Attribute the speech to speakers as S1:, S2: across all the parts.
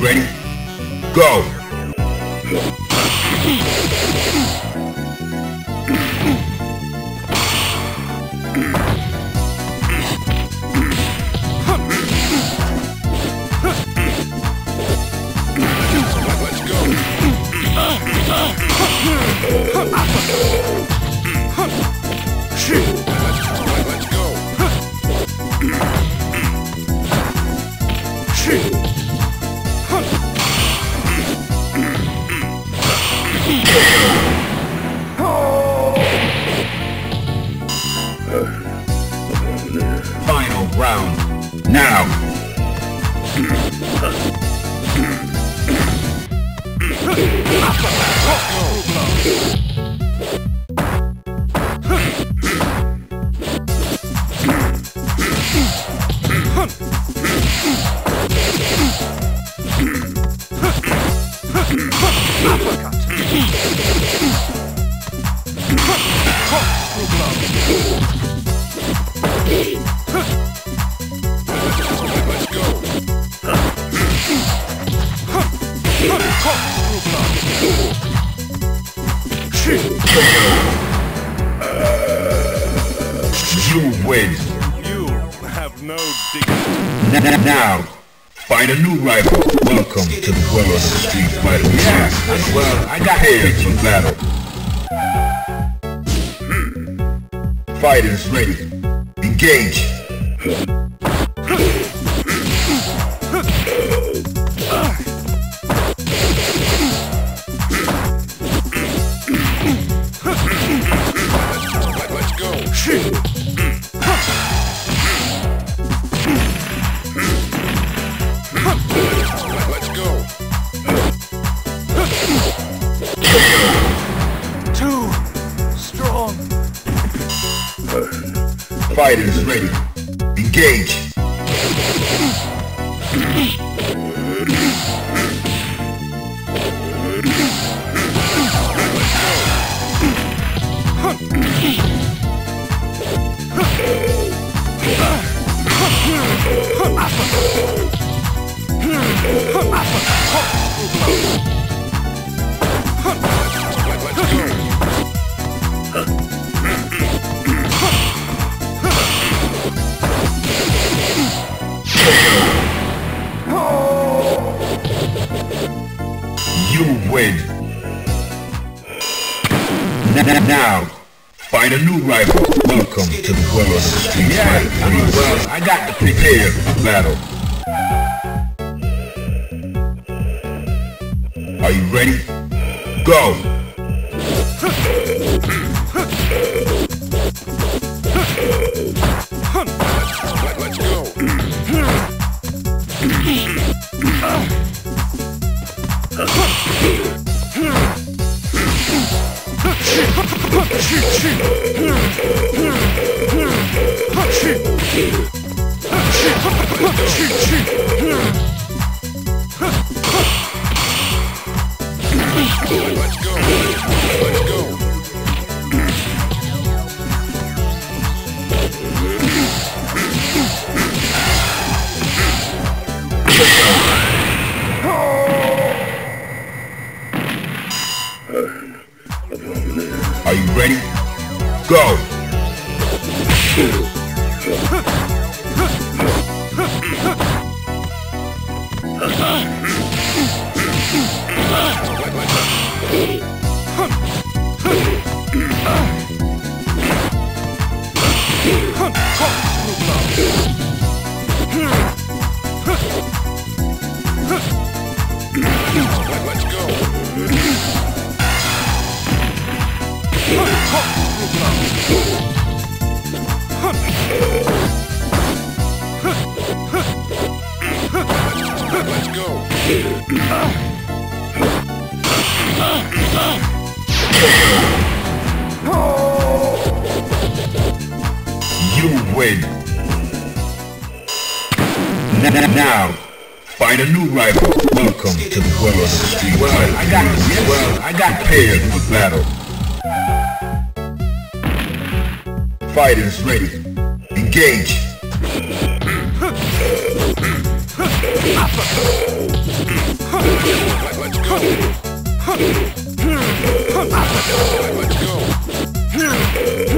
S1: Ready? Go!
S2: Let's go.
S1: You win.
S3: You have no dignity.
S1: Now, find a new rival. Welcome to the world of Street Fighter. Yeah, well, I got here for battle.
S3: Hmm.
S1: Fighters ready. Engage. Oh. New rival. Welcome to the world of Street Fighter. well, I got to prepare for battle. Are you ready? Go!
S2: Let's go. Let's
S1: あ You win. Now, find a new rival. Welcome to the world of the street. Well, I got. Well, I got prepared for battle. Fighters ready. Engage.
S2: Let's go.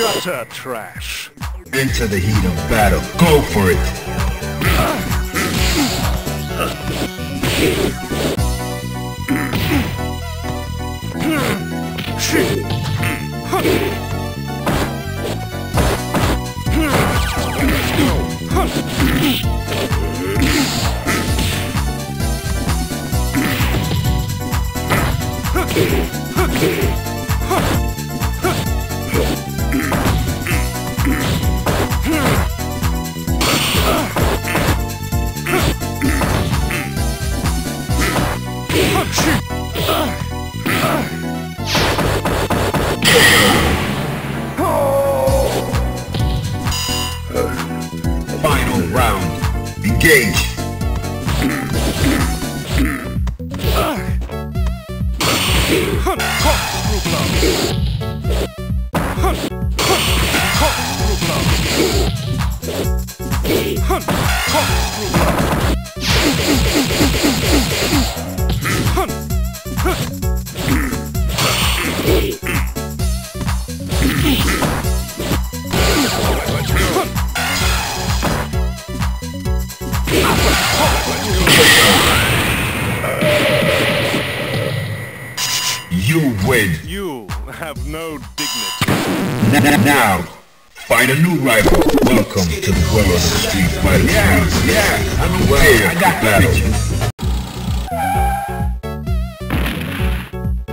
S3: Gutter trash.
S1: Into the heat of battle. Go for it.
S2: Let's go.
S1: You win.
S3: You have no dignity.
S1: N- Now, find a new rival. Welcome to the world of street fighting. Yeah, yeah. I'm aware. I got battle.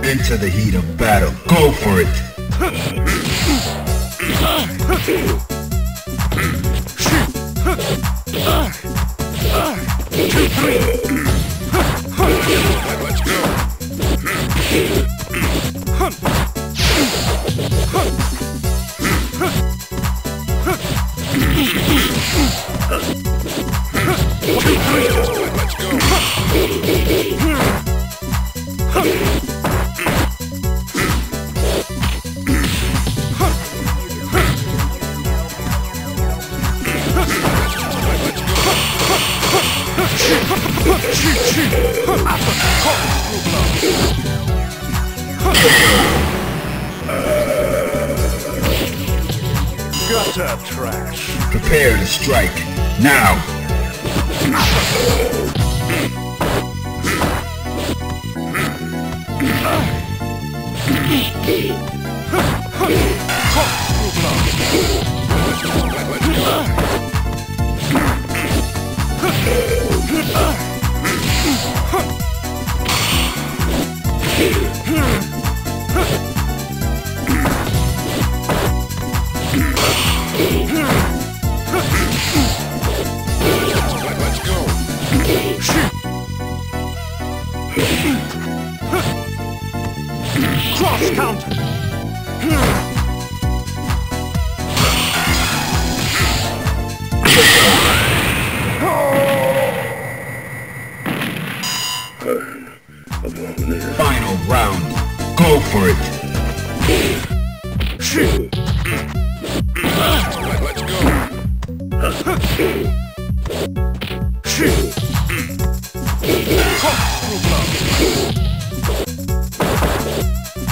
S1: Into the heat of battle. Go for it.
S2: Let- Let's
S1: Prepare to strike. Now.
S3: Cross counter.
S1: Final round. Go for it.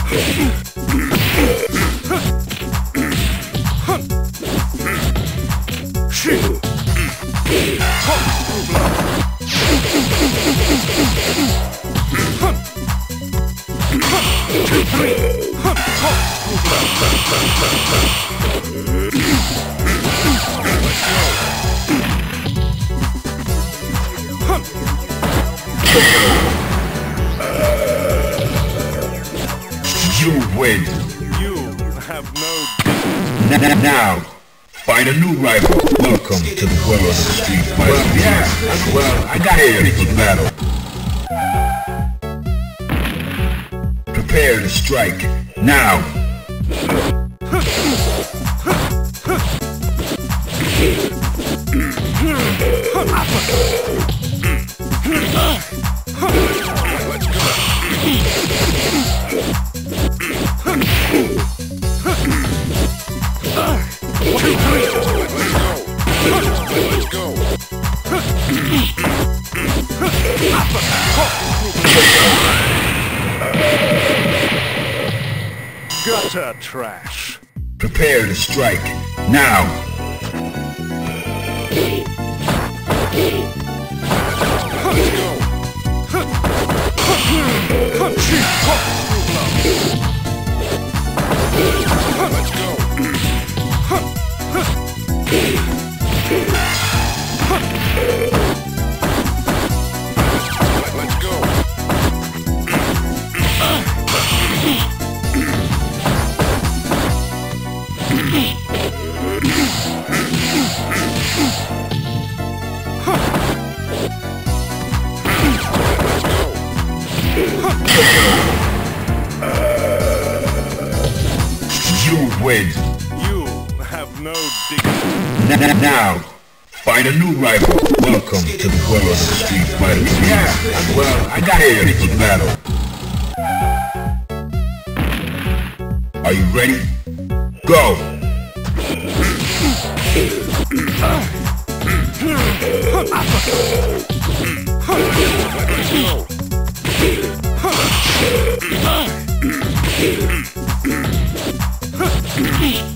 S2: Oh,
S1: You win.
S3: You have no
S1: N- Now, find a new rival. Welcome to the world of the street fighting. Well, yeah, well, I got here for battle. Prepare to strike. Now.
S3: Trash.
S1: Prepare to strike. Now.
S2: Let's go.
S3: Dignity.
S1: Now, find a new rival. Welcome to the world of the street fighting. Yeah, well, I got here for battle. Are you ready? Go!
S2: Let's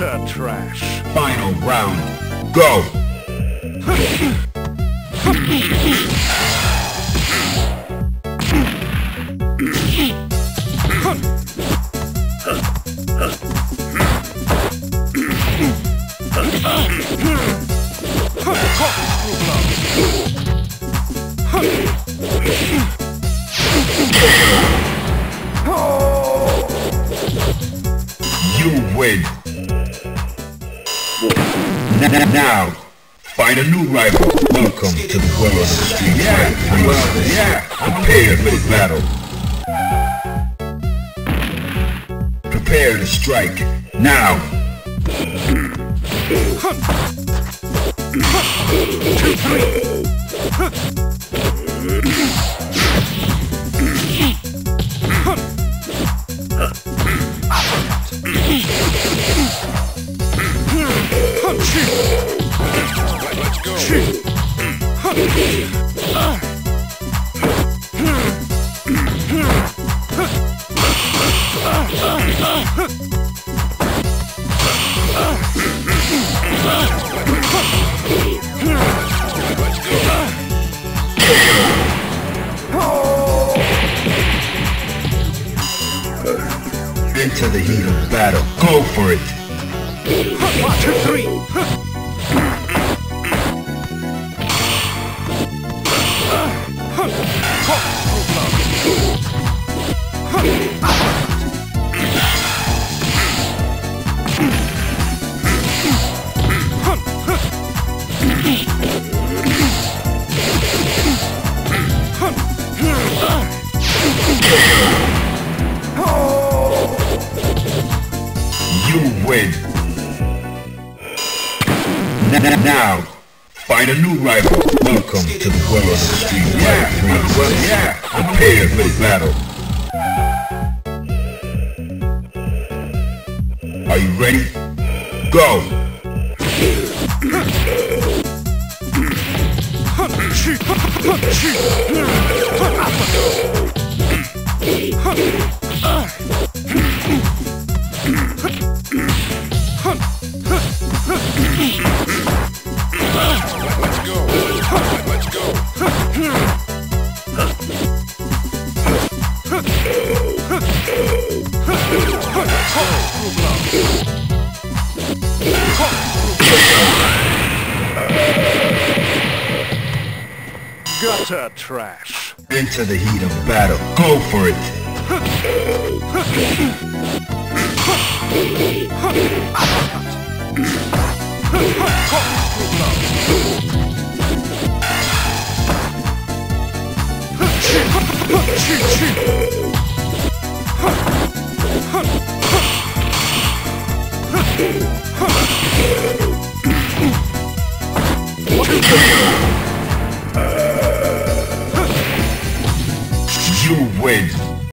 S3: Gutter trash.
S1: Final round. Go! You Now, find a new rival. Welcome to the world of the street fighting. Well, yeah, prepare for the battle. Prepare to strike. Now.
S2: Let's
S1: the heat of battle. Go for it.
S3: One, two, three.
S1: Now, Find a new rival. Welcome to the world of the Street Yeah, 3. Well, yeah. Prepare for the battle. Are you ready? Go!
S2: Let's
S3: trash.
S1: Into the heat of battle. Go for it. wage.